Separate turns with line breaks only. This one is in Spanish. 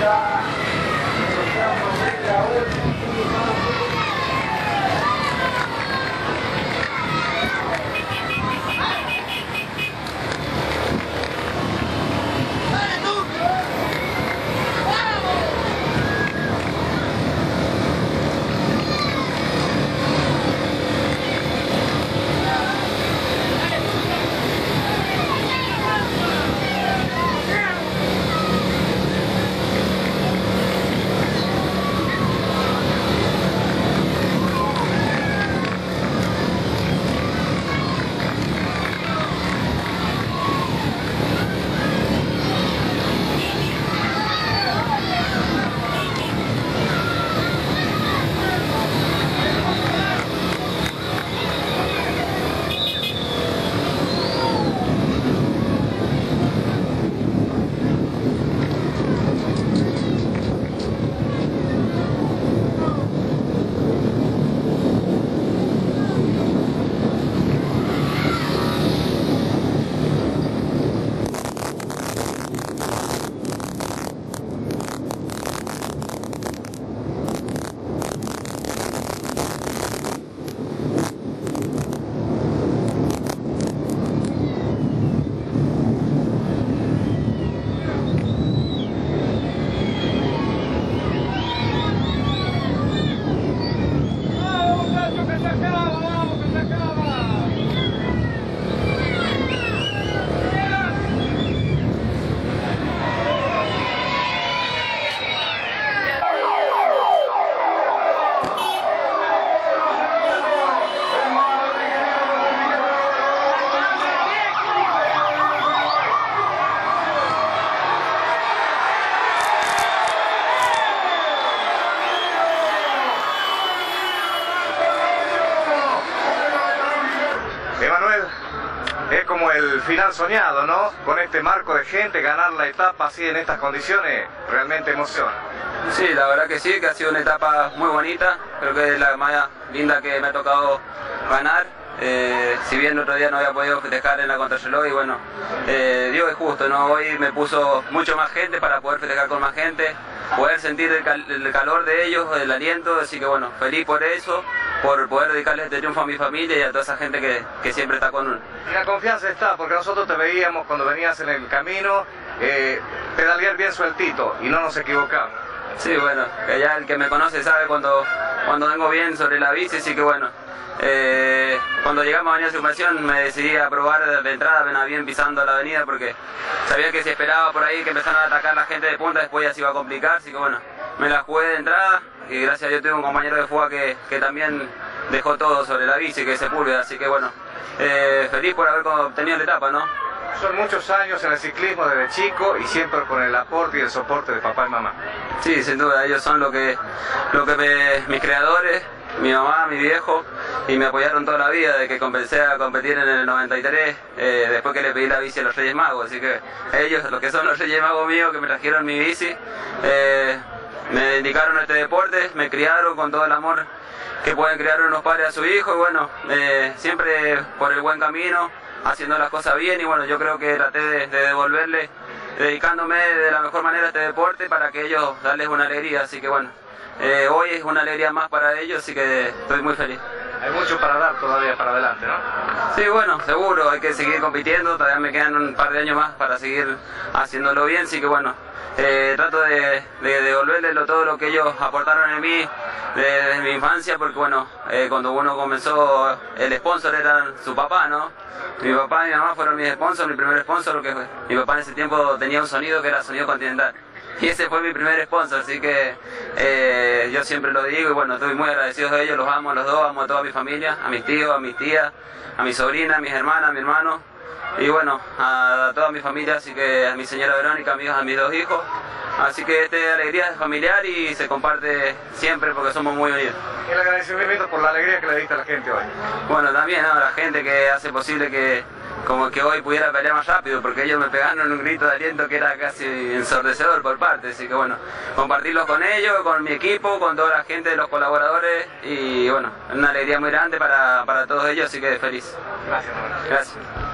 Yeah. Emanuel, es como el final soñado, ¿no? Con este marco de gente, ganar la etapa así en estas condiciones, realmente emociona.
Sí, la verdad que sí, que ha sido una etapa muy bonita, creo que es la más linda que me ha tocado ganar. Eh, si bien el otro día no había podido festejar en la contrarreloj y bueno, eh, Dios es justo, ¿no? Hoy me puso mucho más gente para poder festejar con más gente, poder sentir el, el calor de ellos, el aliento, así que bueno, feliz por eso, por poder dedicarles este triunfo a mi familia y a toda esa gente que, que siempre está con uno.
Y la confianza está, porque nosotros te veíamos cuando venías en el camino, eh, pedalear bien sueltito y no nos equivocamos.
Sí, bueno, que ya el que me conoce sabe cuando, cuando vengo bien sobre la bici, así que bueno. eh, cuando llegamos a Avenida Circunvalación me decidí a probar de entrada venía bien pisando la avenida porque sabía que si esperaba por ahí que empezaran a atacar la gente de punta después ya se iba a complicar, así que bueno, me la jugué de entrada y gracias a Dios tuve un compañero de fuga que, que también dejó todo sobre la bici, que es Sepúlveda, así que bueno, eh, feliz por haber obtenido la etapa, ¿no?
Son muchos años en el ciclismo desde chico y siempre con el aporte y el soporte de papá y mamá.
Sí, sin duda, ellos son lo que, lo que me- mis creadores, mi mamá, mi viejo, y me apoyaron toda la vida, de que comencé a competir en el 93, eh, después que le pedí la bici a los Reyes Magos, así que ellos, los que son los Reyes Magos míos, que me trajeron mi bici, eh, me dedicaron a este deporte, me criaron con todo el amor que pueden criar unos padres a su hijo, y bueno, eh, siempre por el buen camino, haciendo las cosas bien, y bueno, yo creo que traté de, de devolverle dedicándome de la mejor manera a este deporte para que ellos darles una alegría. Así que bueno, eh, hoy es una alegría más para ellos, así que estoy muy feliz.
Hay mucho para dar todavía para adelante, ¿no?
Sí, bueno, seguro, hay que seguir compitiendo, todavía me quedan un par de años más para seguir haciéndolo bien, así que bueno, eh, trato de, de devolverles todo lo que ellos aportaron en mí desde mi infancia, porque bueno, eh, cuando uno comenzó, el sponsor era su papá, ¿no? Mi papá y mi mamá fueron mis sponsors, mi primer sponsor, que mi papá en ese tiempo tenía un sonido que era sonido continental. Y ese fue mi primer sponsor, así que eh, yo siempre lo digo y bueno, estoy muy agradecido de ellos, los amo a los dos, amo a toda mi familia, a mis tíos, a mis tías, a mi sobrina, a mis hermanas, a mi hermano y bueno, a, toda mi familia, así que a mi señora Verónica, amigos, a mis dos hijos. Así que esta alegría es familiar y se comparte siempre porque somos muy unidos.
El agradecimiento por la alegría que le diste a la gente hoy.
Bueno, también a la gente que hace posible que como que hoy pudiera pelear más rápido, porque ellos me pegaron un grito de aliento que era casi ensordecedor por parte, así que bueno, compartirlo con ellos, con mi equipo, con toda la gente, los colaboradores y bueno, una alegría muy grande para, para todos ellos, así que feliz.
Gracias.
Gracias.